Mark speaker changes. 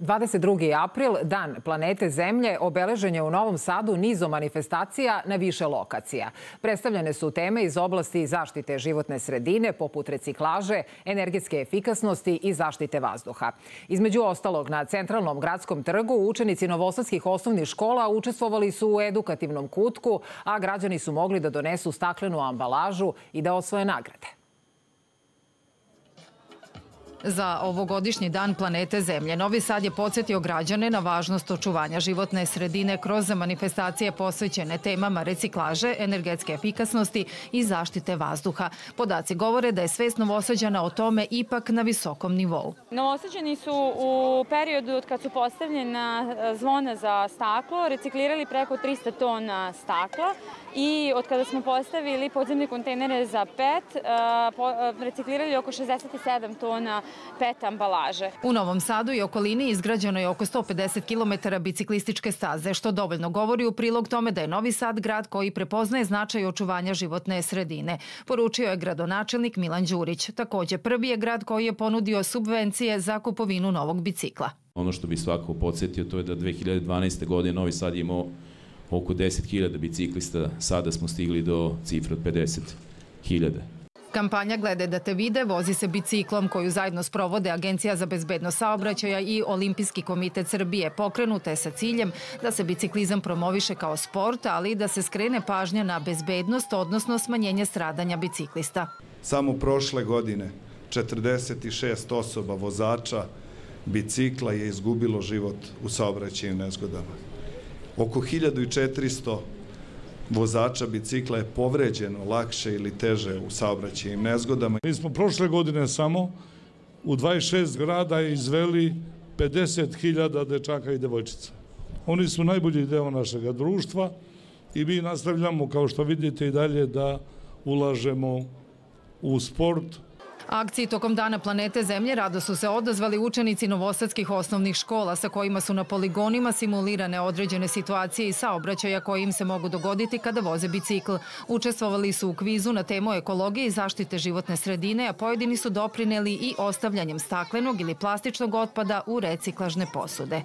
Speaker 1: 22. april, dan planete Zemlje, obeležen je u Novom Sadu nizom manifestacija na više lokacija. Predstavljene su teme iz oblasti zaštite životne sredine, poput reciklaže, energetske efikasnosti i zaštite vazduha. Između ostalog, na Centralnom gradskom trgu učenici novosadskih osnovnih škola učestvovali su u edukativnom kutku, a građani su mogli da donesu staklenu ambalažu i da osvoje nagrade.
Speaker 2: Za ovogodišnji dan planete Zemlje Novi Sad je podsjetio građane na važnost očuvanja životne sredine kroz manifestacije posvećene temama reciklaže, energetske efikasnosti i zaštite vazduha. Podaci govore da je svest Novosađana o tome ipak na visokom nivou.
Speaker 3: Novosađani su u periodu od kad su postavljena e, zvona za staklo reciklirali preko 300 tona stakla i od kada smo postavili podzemne kontejnere za PET e, e, reciklirali oko 67 tona PET ambalaže.
Speaker 2: U Novom Sadu i okolini izgrađeno je oko 150 km biciklističke staze, što dovoljno govori u prilog tome da je Novi Sad grad koji prepoznaje značaj očuvanja životne sredine. Poručio je gradonačelnik Milan Đurić. Takođe, prvi je grad koji je ponudio subvencije za kupovinu novog bicikla.
Speaker 4: Ono što bi svako podsjetio to je da 2012. godine Novi Sad je imao oko 10.000 biciklista, sada smo stigli do cifre od 50.000.
Speaker 2: Kampanja Gledaj da te vide vozi se biciklom koju zajedno sprovode Agencija za bezbednost saobraćaja i Olimpijski komitet Srbije. Pokrenuta je sa ciljem da se biciklizam promoviše kao sport, ali i da se skrene pažnja na bezbednost, odnosno smanjenje stradanja biciklista.
Speaker 5: Samo prošle godine 46 osoba vozača bicikla je izgubilo život u saobraćaju nezgodama. Oko 1400 vozača bicikla je povređeno lakše ili teže u saobraćajnim nezgodama.
Speaker 6: Mi smo prošle godine samo u 26 grada izveli 50.000 dečaka i devojčica. Oni su najbolji deo našeg društva i mi nastavljamo, kao što vidite, i dalje da ulažemo u sport,
Speaker 2: Akciji tokom Dana planete Zemlje rado su se odazvali učenici novosadskih osnovnih škola sa kojima su na poligonima simulirane određene situacije i saobraćaja koje im se mogu dogoditi kada voze bicikl. Učestvovali su u kvizu na temu ekologije i zaštite životne sredine, a pojedini su doprineli i ostavljanjem staklenog ili plastičnog otpada u reciklažne posude.